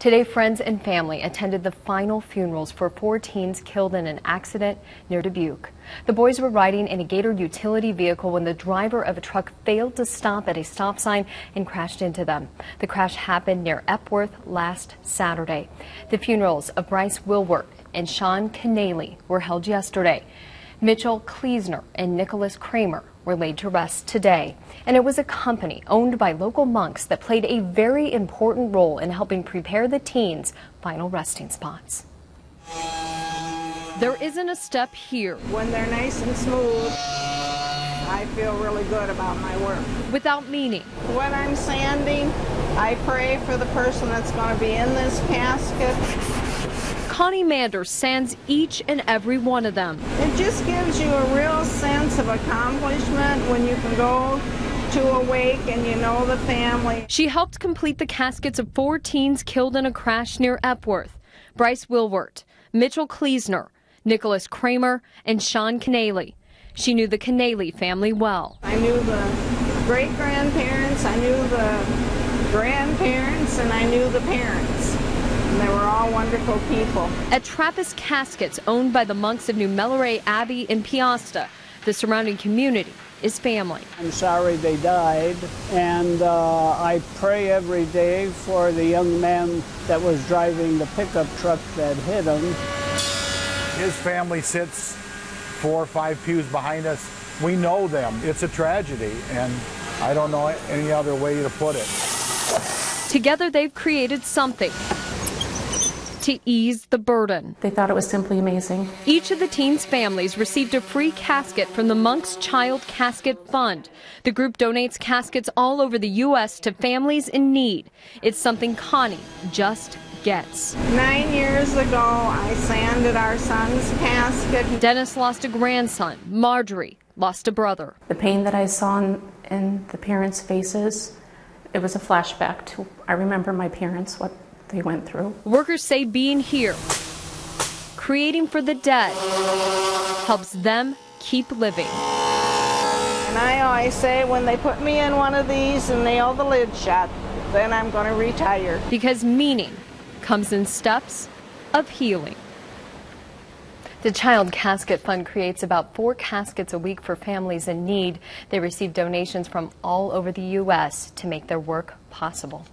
Today, friends and family attended the final funerals for four teens killed in an accident near Dubuque. The boys were riding in a Gator utility vehicle when the driver of a truck failed to stop at a stop sign and crashed into them. The crash happened near Epworth last Saturday. The funerals of Bryce Wilwert and Sean Kenneally were held yesterday. Mitchell Kluesner and Nicholas Kramer were laid to rest today. And it was a company owned by local monks that played a very important role in helping prepare the teens' final resting spots. There isn't a step here. When they're nice and smooth, I feel really good about my work. Without meaning. When I'm sanding, I pray for the person that's going to be in this casket. Connie Manders sands each and every one of them. It just gives you a real sense of accomplishment when you can go to a wake and you know the family. She helped complete the caskets of four teens killed in a crash near Epworth Bryce Wilwert, Mitchell Kluesner, Nicholas Kramer, and Sean Kenneally. She knew the Kenneally family well. I knew the great grandparents, I knew the grandparents, and I knew the parents. And they were all wonderful people. At Trappist Caskets, owned by the monks of New Melleray Abbey in Peosta, the surrounding community is family. I'm sorry they died, and uh, I pray every day for the young man that was driving the pickup truck that hit him. His family sits four or five pews behind us. We know them. It's a tragedy, and I don't know any other way to put it. Together, they've created something to ease the burden. They thought it was simply amazing. Each of the teens' families received a free casket from the Monk's Child Casket Fund. The group donates caskets all over the U.S. to families in need. It's something Connie just gets. Nine years ago, I sanded our son's casket. Dennis lost a grandson. Marjorie lost a brother. The pain that I saw in, in the parents' faces, it was a flashback to, I remember my parents, what they went through. Workers say being here, creating for the dead, helps them keep living. And I always say when they put me in one of these and nail the lid shut, then I'm going to retire. Because meaning comes in steps of healing. The Child Casket Fund creates about four caskets a week for families in need. They receive donations from all over the U.S. to make their work possible.